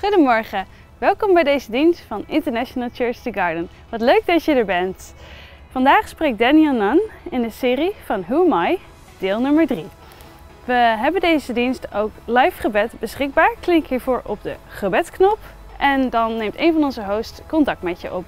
Goedemorgen, welkom bij deze dienst van International Church The Garden. Wat leuk dat je er bent. Vandaag spreekt Daniel Nan in de serie van Who Am I, deel nummer 3. We hebben deze dienst ook live gebed beschikbaar. Klik hiervoor op de gebedsknop en dan neemt een van onze hosts contact met je op.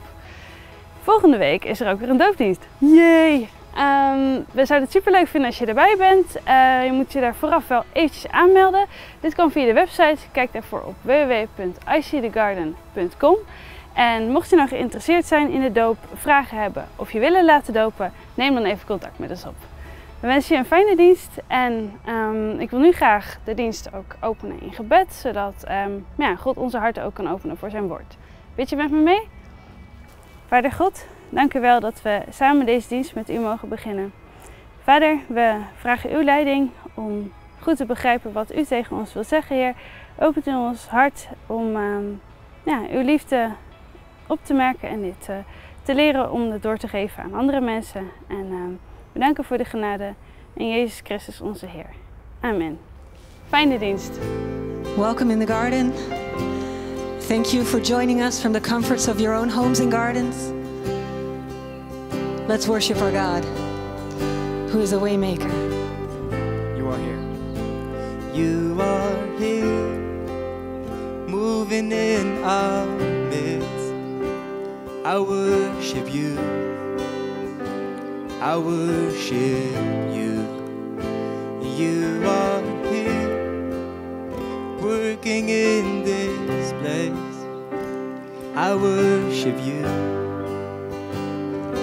Volgende week is er ook weer een doopdienst. Yay! Ehm, we zouden het super leuk vinden als je erbij bent. Uh, je moet je daar vooraf wel eventjes aanmelden. Dit kan via de website. Kijk daarvoor op www.iceethegarden.com. En mocht je nou geïnteresseerd zijn in de doop, vragen hebben of je willen laten dopen, neem dan even contact met ons op. We wensen je een fijne dienst en um, ik wil nu graag de dienst ook openen in gebed, zodat um, ja, God onze harten ook kan openen voor zijn woord. Weet je met me mee? Vader God, Dank u wel dat we samen deze dienst met u mogen beginnen. Vader, we vragen uw leiding om goed te begrijpen wat u tegen ons wil zeggen, Heer. Opent u ons hart om uh, ja, uw liefde op te merken en dit uh, te leren om het door te geven aan andere mensen. En uh, we danken voor de genade in Jezus Christus onze Heer. Amen. Fijne dienst. Welcome in the garden. Thank you for joining us from the comforts of your own homes and gardens. Let's worship our God, who is a waymaker. You are here. You are here, moving in our midst. I worship you. I worship you. You are here, working in this place. I worship you.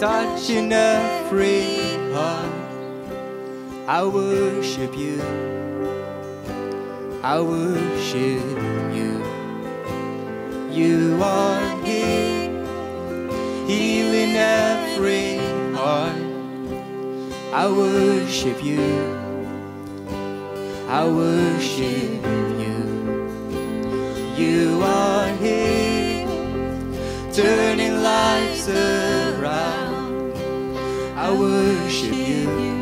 Touching every heart. I worship you. I worship you. You are here, healing every heart. I worship you. I worship you. You are here, turning lives around. I worship you.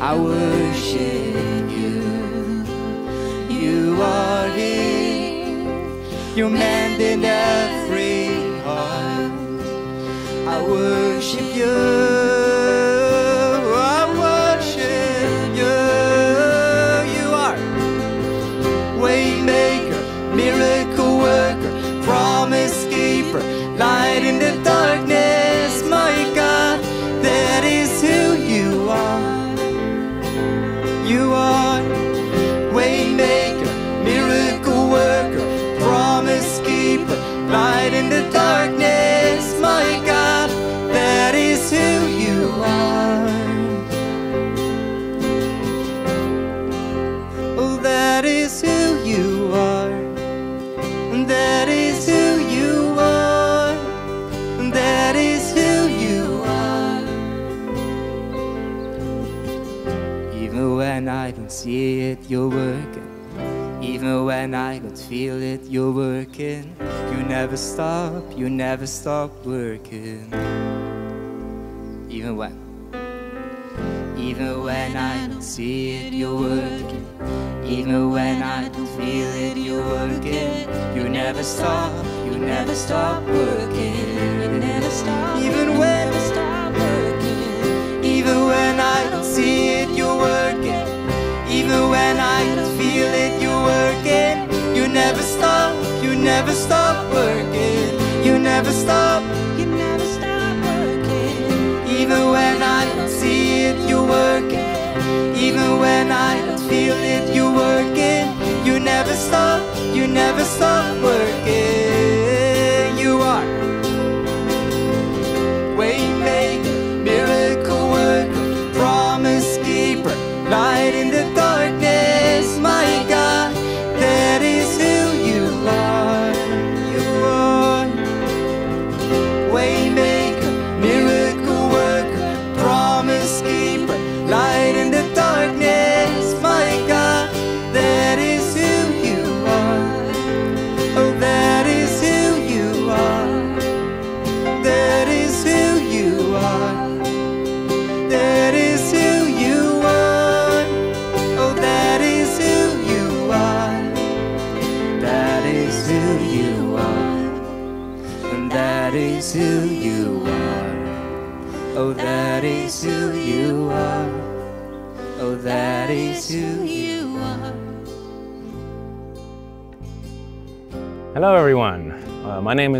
I worship you. You are here, you're mending every heart. I worship you. See it, you're working. Even when I don't feel it, you're working. You never stop, you never stop working. Even when. Even when I don't see it, you're working. Even when I don't feel it, you're working. You never stop, you never stop working. You never stop. Even when I stop working. Even when even when I could feel it, you working. You never stop, you never stop working. You never stop, you never stop working. Even when I could see it, you working. Even when I could feel it, you working. You never stop, you never stop working.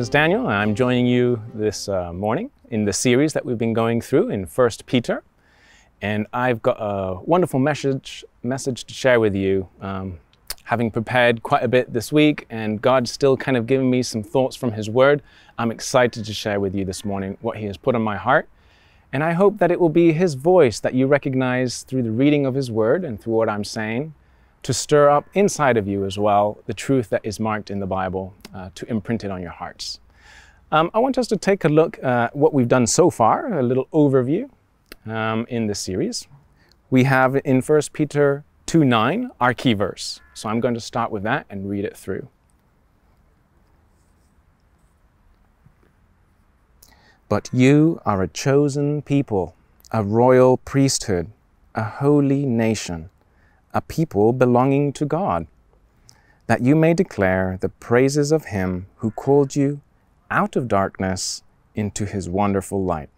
Is Daniel, and I'm joining you this uh, morning in the series that we've been going through in First Peter. And I've got a wonderful message message to share with you. Um, having prepared quite a bit this week, and God's still kind of giving me some thoughts from His Word, I'm excited to share with you this morning what He has put on my heart. And I hope that it will be His voice that you recognize through the reading of His Word and through what I'm saying to stir up inside of you as well the truth that is marked in the Bible uh, to imprint it on your hearts. Um, I want us to take a look at what we've done so far, a little overview um, in this series. We have in 1 Peter 2 9 our key verse. So I'm going to start with that and read it through. But you are a chosen people, a royal priesthood, a holy nation a people belonging to God, that you may declare the praises of Him who called you out of darkness into His wonderful light.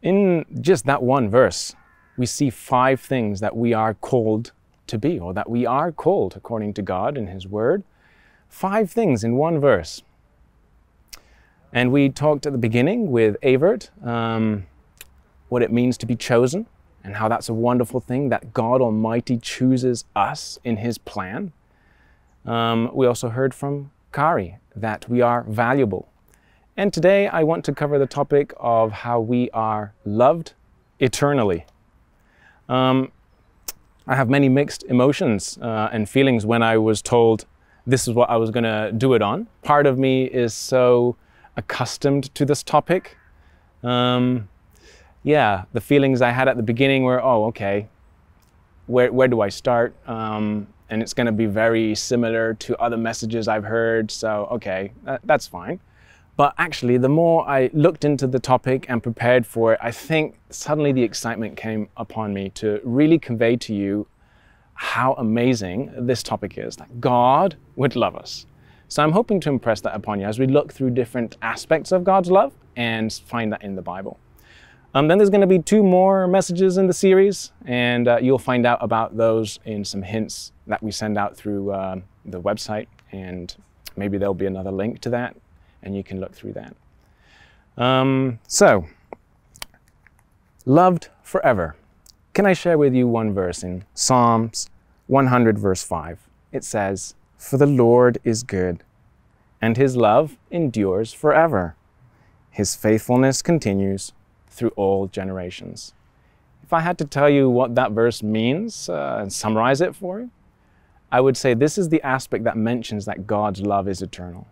In just that one verse, we see five things that we are called to be, or that we are called according to God in His Word. Five things in one verse. And we talked at the beginning with Evert um, what it means to be chosen and how that's a wonderful thing that God Almighty chooses us in His plan. Um, we also heard from Kari that we are valuable. And today I want to cover the topic of how we are loved eternally. Um, I have many mixed emotions uh, and feelings when I was told this is what I was going to do it on. Part of me is so accustomed to this topic. Um, yeah, the feelings I had at the beginning were, oh, okay, where, where do I start? Um, and it's going to be very similar to other messages I've heard, so okay, that, that's fine. But actually, the more I looked into the topic and prepared for it, I think suddenly the excitement came upon me to really convey to you how amazing this topic is that God would love us. So I'm hoping to impress that upon you as we look through different aspects of God's love and find that in the Bible. Um, then there's going to be two more messages in the series, and uh, you'll find out about those in some hints that we send out through uh, the website, and maybe there'll be another link to that, and you can look through that. Um, so, loved forever. Can I share with you one verse in Psalms 100, verse 5? It says, For the Lord is good, and his love endures forever. His faithfulness continues through all generations. If I had to tell you what that verse means uh, and summarize it for you, I would say this is the aspect that mentions that God's love is eternal.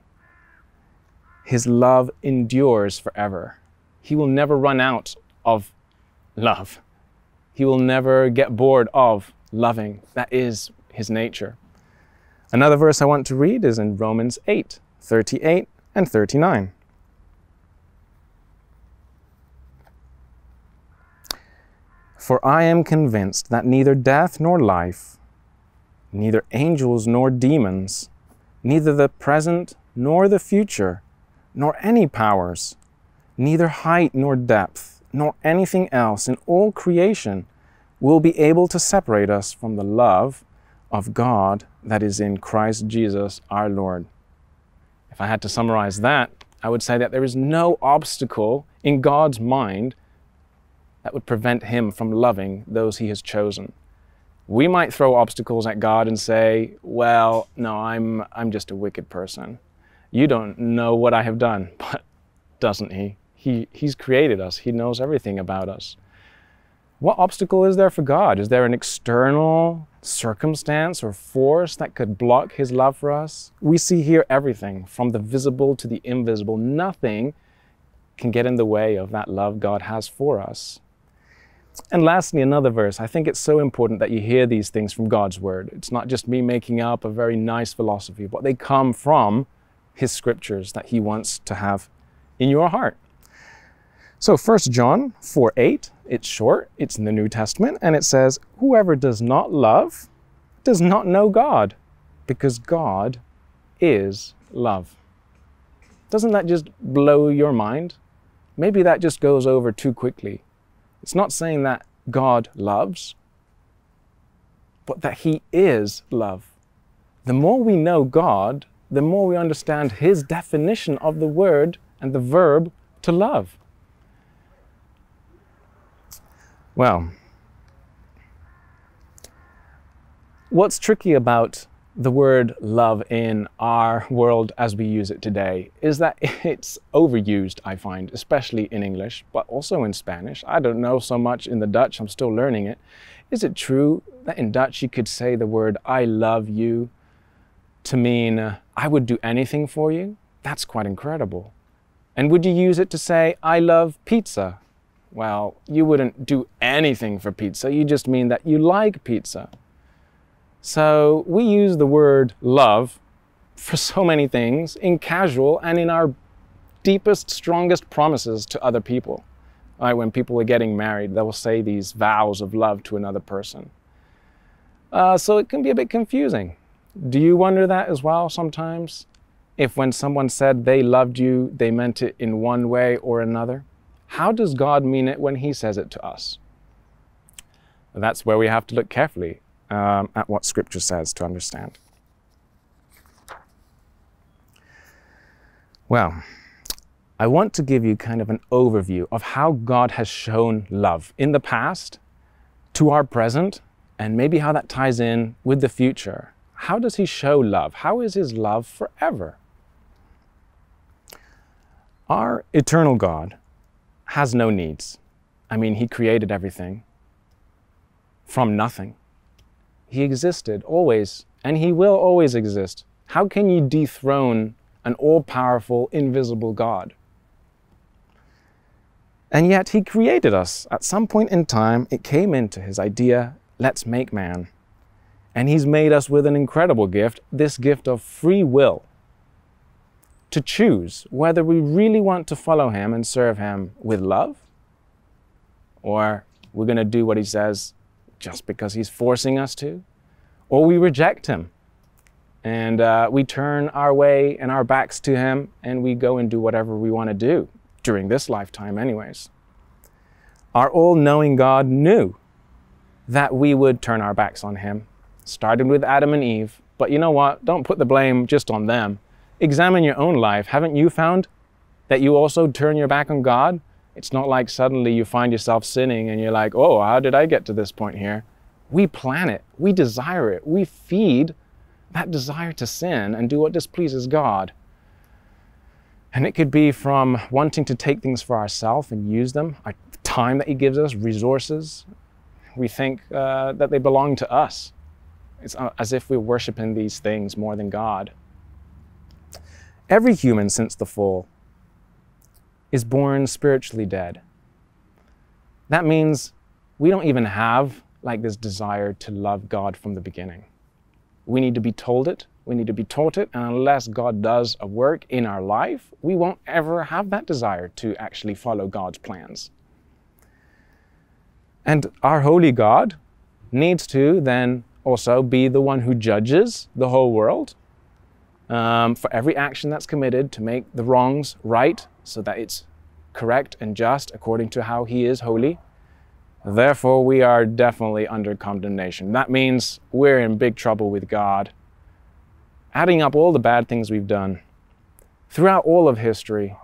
His love endures forever. He will never run out of love. He will never get bored of loving. That is his nature. Another verse I want to read is in Romans 8 38 and 39. For I am convinced that neither death nor life, neither angels nor demons, neither the present nor the future, nor any powers, neither height nor depth, nor anything else in all creation will be able to separate us from the love of God that is in Christ Jesus our Lord. If I had to summarize that, I would say that there is no obstacle in God's mind that would prevent him from loving those he has chosen. We might throw obstacles at God and say, "Well, no, I'm I'm just a wicked person. You don't know what I have done." But doesn't he? He he's created us. He knows everything about us. What obstacle is there for God? Is there an external circumstance or force that could block his love for us? We see here everything from the visible to the invisible. Nothing can get in the way of that love God has for us. And lastly, another verse. I think it's so important that you hear these things from God's word. It's not just me making up a very nice philosophy, but they come from his scriptures that he wants to have in your heart. So 1 John 4 8, it's short, it's in the New Testament, and it says, Whoever does not love does not know God, because God is love. Doesn't that just blow your mind? Maybe that just goes over too quickly. It's not saying that God loves, but that He is love. The more we know God, the more we understand His definition of the word and the verb to love. Well, what's tricky about the word love in our world as we use it today is that it's overused, I find, especially in English, but also in Spanish. I don't know so much in the Dutch, I'm still learning it. Is it true that in Dutch you could say the word I love you to mean I would do anything for you? That's quite incredible. And would you use it to say I love pizza? Well, you wouldn't do anything for pizza, you just mean that you like pizza. So we use the word love for so many things in casual and in our deepest, strongest promises to other people. Like when people are getting married, they will say these vows of love to another person. Uh, so it can be a bit confusing. Do you wonder that as well sometimes? If when someone said they loved you, they meant it in one way or another? How does God mean it when He says it to us? That's where we have to look carefully um, at what Scripture says to understand. Well, I want to give you kind of an overview of how God has shown love in the past to our present and maybe how that ties in with the future. How does He show love? How is His love forever? Our eternal God has no needs. I mean, He created everything from nothing. He existed always, and He will always exist. How can you dethrone an all powerful, invisible God? And yet, He created us. At some point in time, it came into His idea let's make man. And He's made us with an incredible gift this gift of free will to choose whether we really want to follow Him and serve Him with love, or we're going to do what He says just because he's forcing us to, or we reject him and uh, we turn our way and our backs to him and we go and do whatever we want to do during this lifetime, anyways. Our all knowing God knew that we would turn our backs on him, started with Adam and Eve. But you know what? Don't put the blame just on them. Examine your own life. Haven't you found that you also turn your back on God? It's not like suddenly you find yourself sinning and you're like, oh, how did I get to this point here? We plan it, we desire it, we feed that desire to sin and do what displeases God. And it could be from wanting to take things for ourselves and use them, our time that He gives us, resources. We think uh, that they belong to us. It's uh, as if we're worshiping these things more than God. Every human since the fall is born spiritually dead. That means we don't even have like this desire to love God from the beginning. We need to be told it, we need to be taught it, and unless God does a work in our life, we won't ever have that desire to actually follow God's plans. And our holy God needs to then also be the one who judges the whole world um, for every action that's committed to make the wrongs right so that it's correct and just according to how He is holy. Therefore, we are definitely under condemnation. That means we're in big trouble with God. Adding up all the bad things we've done, Throughout all of history,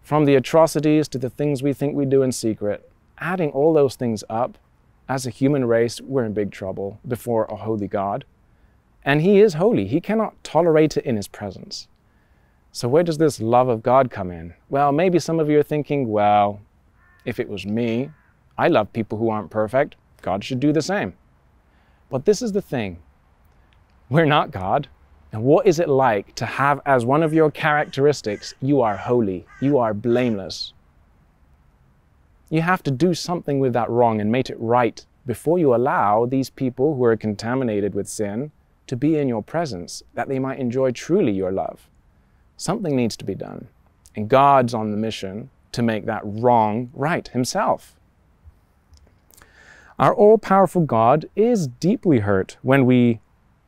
from the atrocities to the things we think we do in secret, adding all those things up, as a human race, we're in big trouble before a holy God. And He is holy. He cannot tolerate it in His presence. So, where does this love of God come in? Well, maybe some of you are thinking, well, if it was me, I love people who aren't perfect. God should do the same. But this is the thing we're not God. And what is it like to have as one of your characteristics, you are holy, you are blameless? You have to do something with that wrong and make it right before you allow these people who are contaminated with sin to be in your presence, that they might enjoy truly your love. Something needs to be done. And God's on the mission to make that wrong right himself. Our all powerful God is deeply hurt when we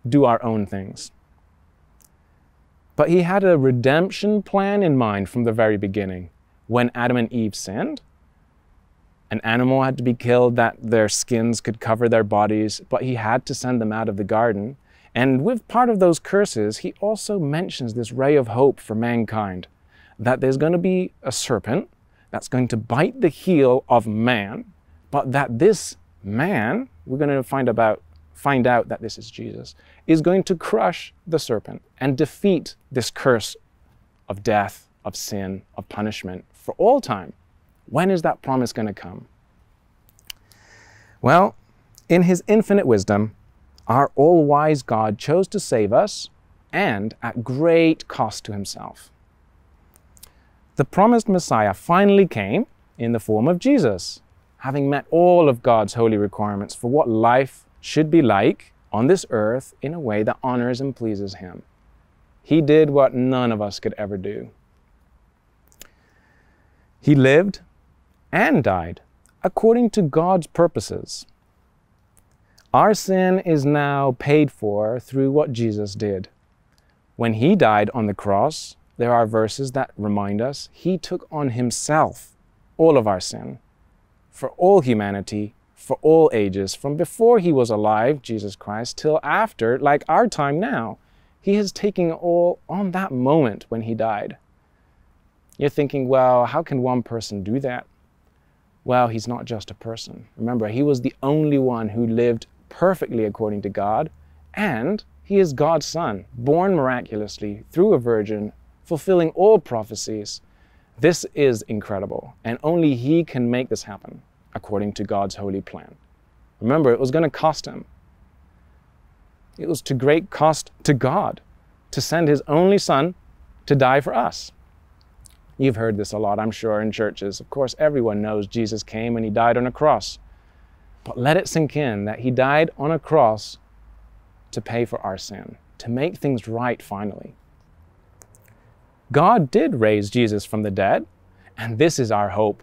do our own things. But he had a redemption plan in mind from the very beginning. When Adam and Eve sinned, an animal had to be killed that their skins could cover their bodies, but he had to send them out of the garden. And with part of those curses, he also mentions this ray of hope for mankind that there's going to be a serpent that's going to bite the heel of man, but that this man, we're going to find about find out that this is Jesus, is going to crush the serpent and defeat this curse of death, of sin, of punishment for all time. When is that promise going to come? Well, in his infinite wisdom, our all wise God chose to save us and at great cost to himself. The promised Messiah finally came in the form of Jesus, having met all of God's holy requirements for what life should be like on this earth in a way that honors and pleases Him. He did what none of us could ever do. He lived and died according to God's purposes. Our sin is now paid for through what Jesus did. When He died on the cross, there are verses that remind us He took on Himself all of our sin for all humanity for all ages, from before he was alive, Jesus Christ, till after, like our time now. He is taking all on that moment when he died. You're thinking, well, how can one person do that? Well, he's not just a person. Remember, he was the only one who lived perfectly according to God, and he is God's son, born miraculously through a virgin, fulfilling all prophecies. This is incredible, and only he can make this happen according to God's holy plan. Remember, it was going to cost him. It was to great cost to God to send his only son to die for us. You've heard this a lot, I'm sure, in churches. Of course, everyone knows Jesus came and he died on a cross. But let it sink in that he died on a cross to pay for our sin, to make things right finally. God did raise Jesus from the dead, and this is our hope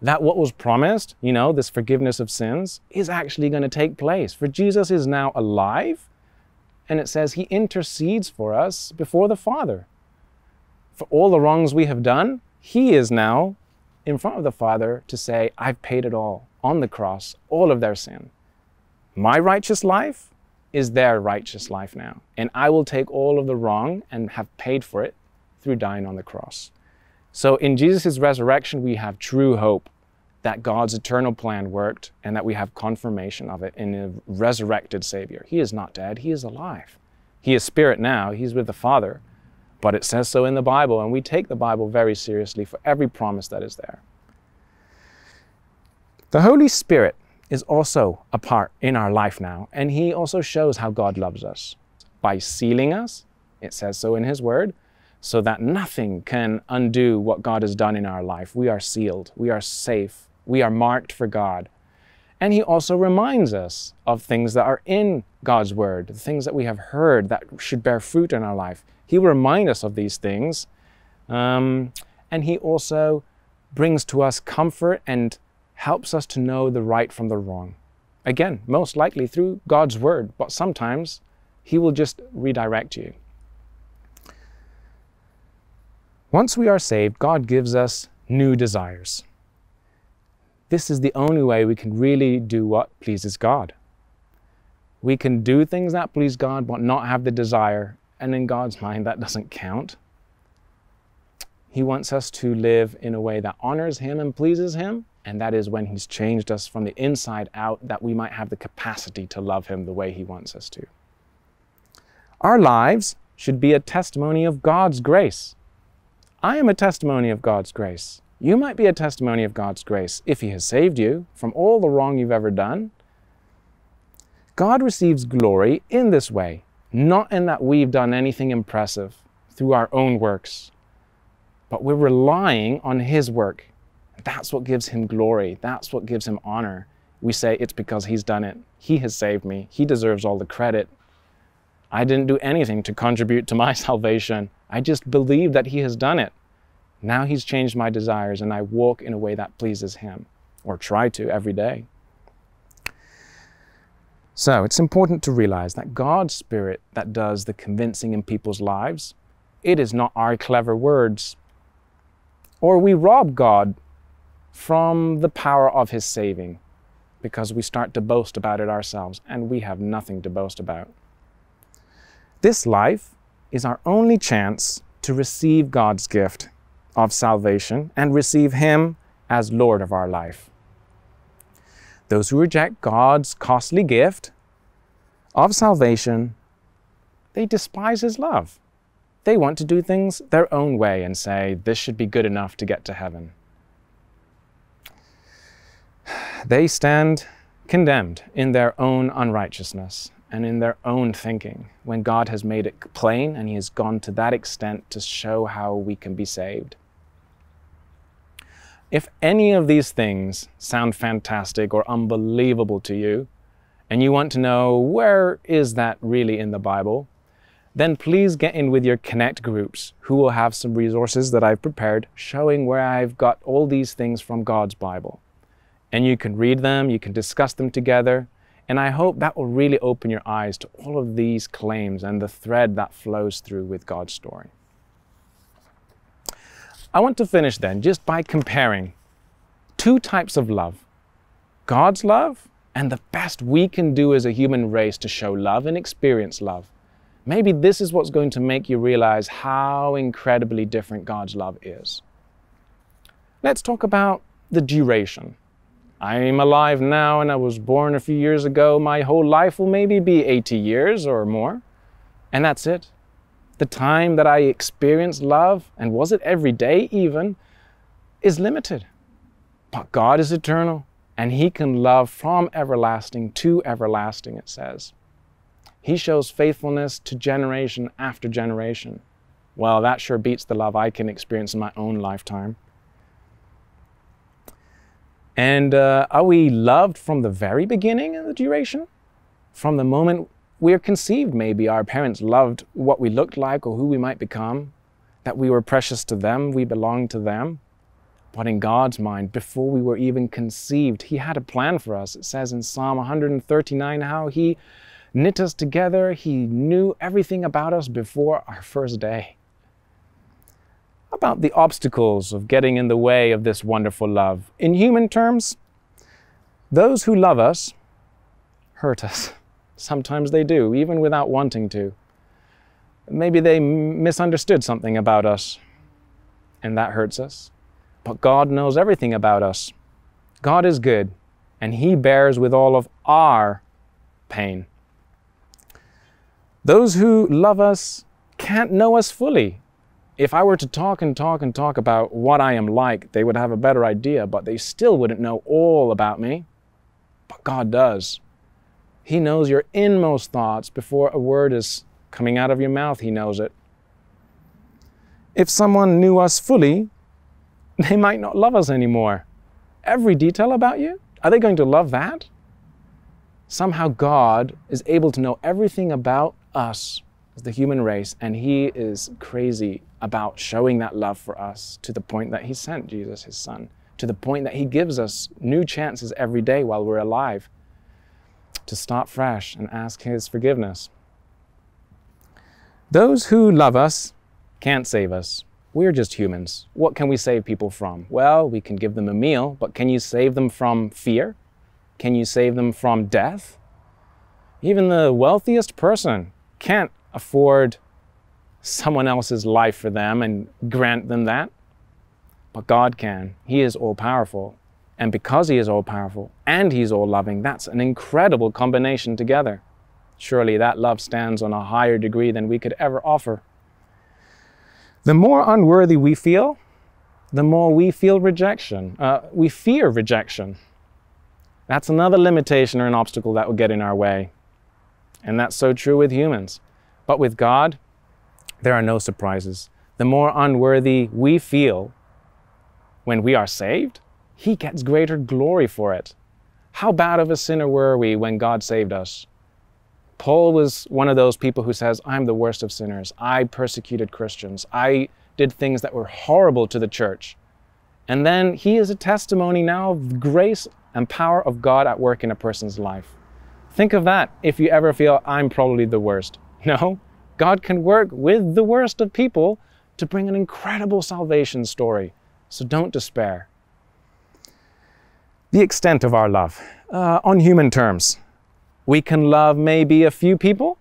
that what was promised, you know, this forgiveness of sins, is actually going to take place. For Jesus is now alive, and it says he intercedes for us before the Father. For all the wrongs we have done, he is now in front of the Father to say, I've paid it all on the cross, all of their sin. My righteous life is their righteous life now, and I will take all of the wrong and have paid for it through dying on the cross. So in Jesus' resurrection, we have true hope that God's eternal plan worked and that we have confirmation of it in a resurrected Savior. He is not dead, He is alive. He is spirit now, He's with the Father. But it says so in the Bible, and we take the Bible very seriously for every promise that is there. The Holy Spirit is also a part in our life now, and He also shows how God loves us by sealing us. It says so in His Word so that nothing can undo what God has done in our life. We are sealed, we are safe, we are marked for God. And He also reminds us of things that are in God's Word, the things that we have heard that should bear fruit in our life. He will remind us of these things. Um, and He also brings to us comfort and helps us to know the right from the wrong. Again, most likely through God's Word, but sometimes He will just redirect you. Once we are saved, God gives us new desires. This is the only way we can really do what pleases God. We can do things that please God, but not have the desire, and in God's mind, that doesn't count. He wants us to live in a way that honors Him and pleases Him. And that is when He's changed us from the inside out, that we might have the capacity to love Him the way He wants us to. Our lives should be a testimony of God's grace. I am a testimony of God's grace. You might be a testimony of God's grace if He has saved you from all the wrong you've ever done. God receives glory in this way, not in that we've done anything impressive through our own works, but we're relying on His work. That's what gives Him glory. That's what gives Him honor. We say it's because He's done it. He has saved me. He deserves all the credit. I didn't do anything to contribute to my salvation. I just believe that He has done it. Now He's changed my desires and I walk in a way that pleases Him, or try to every day. So it's important to realize that God's Spirit that does the convincing in people's lives, it is not our clever words. Or we rob God from the power of His saving because we start to boast about it ourselves and we have nothing to boast about. This life is our only chance to receive God's gift of salvation and receive Him as Lord of our life. Those who reject God's costly gift of salvation, they despise His love. They want to do things their own way and say, this should be good enough to get to heaven. They stand condemned in their own unrighteousness and in their own thinking when God has made it plain and He has gone to that extent to show how we can be saved. If any of these things sound fantastic or unbelievable to you, and you want to know where is that really in the Bible, then please get in with your Connect groups, who will have some resources that I've prepared showing where I've got all these things from God's Bible. And you can read them, you can discuss them together, and I hope that will really open your eyes to all of these claims and the thread that flows through with God's story. I want to finish then just by comparing two types of love God's love and the best we can do as a human race to show love and experience love. Maybe this is what's going to make you realize how incredibly different God's love is. Let's talk about the duration. I'm alive now and I was born a few years ago. My whole life will maybe be 80 years or more. And that's it. The time that I experience love, and was it every day even, is limited. But God is eternal and He can love from everlasting to everlasting, it says. He shows faithfulness to generation after generation. Well, that sure beats the love I can experience in my own lifetime. And uh, are we loved from the very beginning of the duration? From the moment we are conceived, maybe our parents loved what we looked like or who we might become, that we were precious to them, we belonged to them. But in God's mind, before we were even conceived, He had a plan for us. It says in Psalm 139 how He knit us together, He knew everything about us before our first day about the obstacles of getting in the way of this wonderful love. In human terms, those who love us hurt us. Sometimes they do, even without wanting to. Maybe they misunderstood something about us, and that hurts us. But God knows everything about us. God is good, and He bears with all of our pain. Those who love us can't know us fully if I were to talk and talk and talk about what I am like, they would have a better idea, but they still wouldn't know all about me. But God does. He knows your inmost thoughts before a word is coming out of your mouth, He knows it. If someone knew us fully, they might not love us anymore. Every detail about you, are they going to love that? Somehow God is able to know everything about us as the human race, and He is crazy about showing that love for us to the point that He sent Jesus, His Son, to the point that He gives us new chances every day while we're alive to start fresh and ask His forgiveness. Those who love us can't save us. We're just humans. What can we save people from? Well, we can give them a meal, but can you save them from fear? Can you save them from death? Even the wealthiest person can't afford someone else's life for them and grant them that. but God can. He is all powerful. And because He is all powerful and He's all loving, that's an incredible combination together. Surely that love stands on a higher degree than we could ever offer. The more unworthy we feel, the more we feel rejection. Uh, we fear rejection. That's another limitation or an obstacle that will get in our way. And that's so true with humans. But with God, there are no surprises. The more unworthy we feel when we are saved, He gets greater glory for it. How bad of a sinner were we when God saved us? Paul was one of those people who says, I'm the worst of sinners. I persecuted Christians. I did things that were horrible to the church. And then he is a testimony now of the grace and power of God at work in a person's life. Think of that if you ever feel, I'm probably the worst. No, God can work with the worst of people to bring an incredible salvation story. So don't despair. The extent of our love, uh, on human terms, we can love maybe a few people.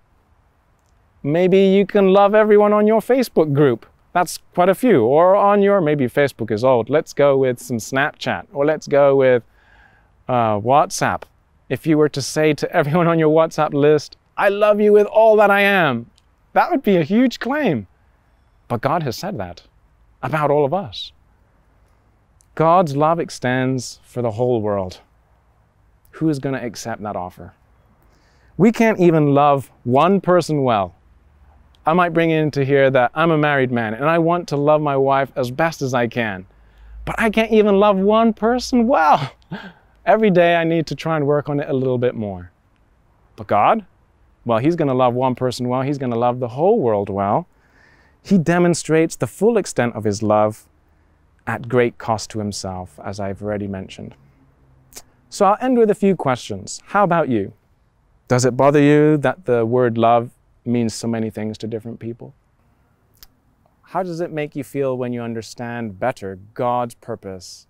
Maybe you can love everyone on your Facebook group. That's quite a few. Or on your, maybe Facebook is old. Let's go with some Snapchat or let's go with uh, WhatsApp. If you were to say to everyone on your WhatsApp list, I love you with all that I am, that would be a huge claim. But God has said that about all of us. God's love extends for the whole world. Who is going to accept that offer? We can't even love one person well. I might bring into here that I'm a married man and I want to love my wife as best as I can. But I can't even love one person well. Every day I need to try and work on it a little bit more. But God, well, He's going to love one person well, He's going to love the whole world well. He demonstrates the full extent of His love at great cost to Himself, as I've already mentioned. So I'll end with a few questions. How about you? Does it bother you that the word love means so many things to different people? How does it make you feel when you understand better God's purpose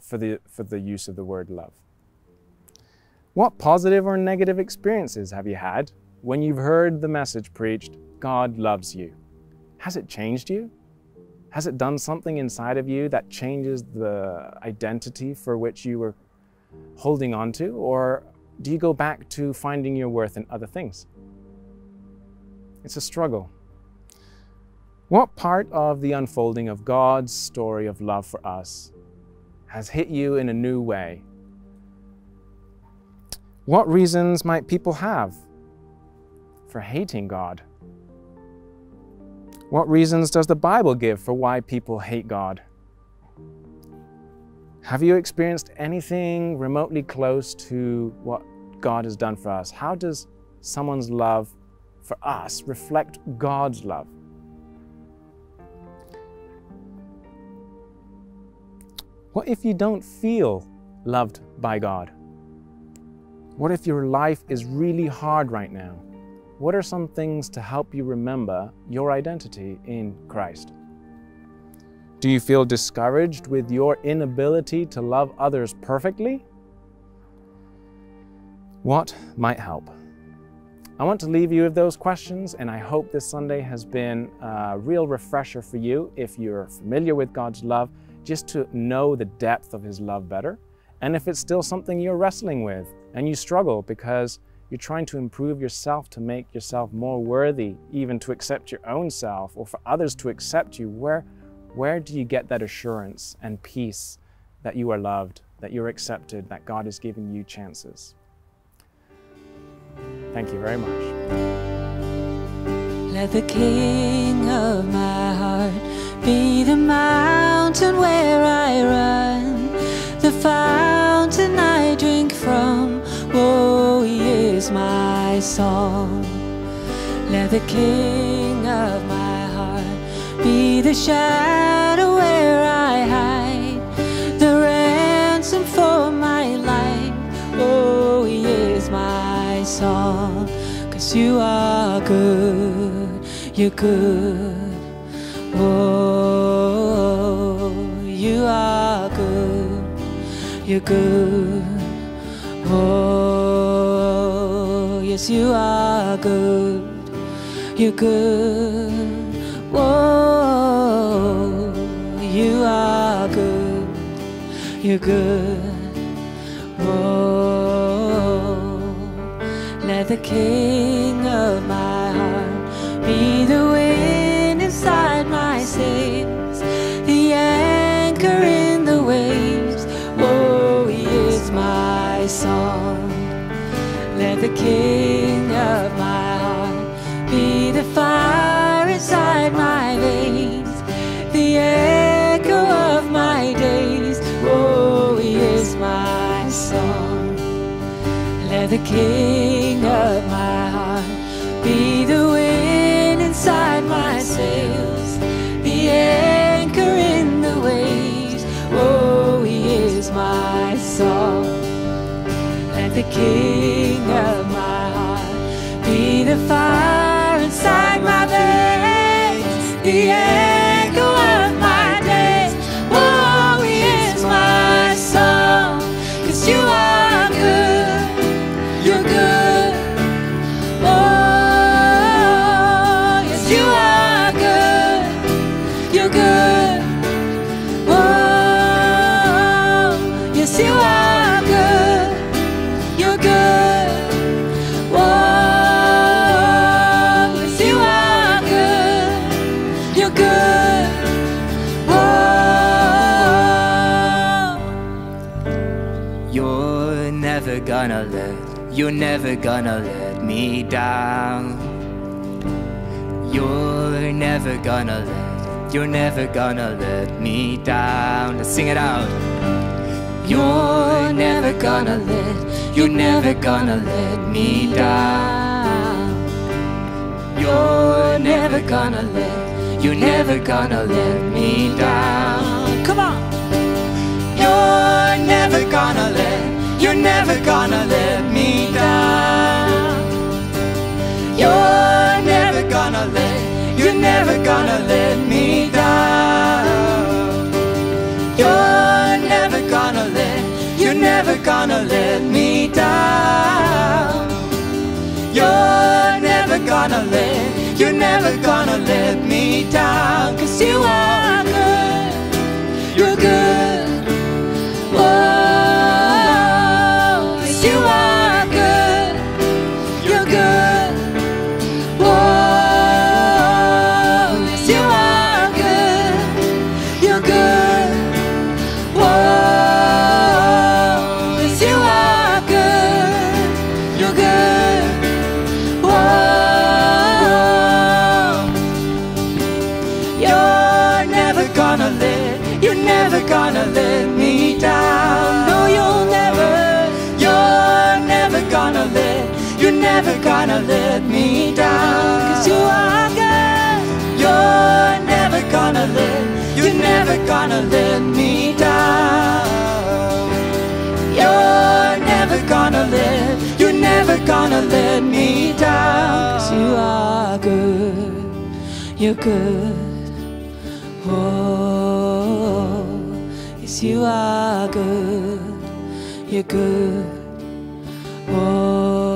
for the, for the use of the word love? What positive or negative experiences have you had when you've heard the message preached, God loves you? Has it changed you? Has it done something inside of you that changes the identity for which you were holding on to? Or do you go back to finding your worth in other things? It's a struggle. What part of the unfolding of God's story of love for us has hit you in a new way? What reasons might people have for hating God? What reasons does the Bible give for why people hate God? Have you experienced anything remotely close to what God has done for us? How does someone's love for us reflect God's love? What if you don't feel loved by God? What if your life is really hard right now? What are some things to help you remember your identity in Christ? Do you feel discouraged with your inability to love others perfectly? What might help? I want to leave you with those questions, and I hope this Sunday has been a real refresher for you if you're familiar with God's love, just to know the depth of His love better. And if it's still something you're wrestling with and you struggle because you're trying to improve yourself to make yourself more worthy, even to accept your own self or for others to accept you, where, where do you get that assurance and peace that you are loved, that you're accepted, that God is giving you chances? Thank you very much. Let the King of my heart be the mountain where I run, fountain I drink from. Oh, He is my song. Let the King of my heart be the shadow where I hide, the ransom for my life. Oh, He is my song. Cause you are good, you're good. Oh, you are you're good. Oh, yes, you are good, you're good. Oh, you are good. you're good. Oh, let the King of my the King of my heart be the fire inside my veins, the echo of my days. Oh, he is my song. Let the King of my heart be the wind inside my sails, the anchor in the waves. Oh, he is my song. Let the King the fire inside my veins, the echo you're never gonna let me down. You're never gonna let, you're never gonna let me down. Let's sing it out. You're never gonna let, you're never gonna let me down. You're never gonna let, you're never gonna let me down. Gonna let me down. You're never gonna let, you're never gonna let me down. Cause you are good, you're good. Never gonna let me down. Cause you are good. You're never gonna let, you're never gonna let me down. You're never gonna let, you're never gonna let me down. Cause you are good. You're good. Whoa. Yes, you are good. You're good. Whoa.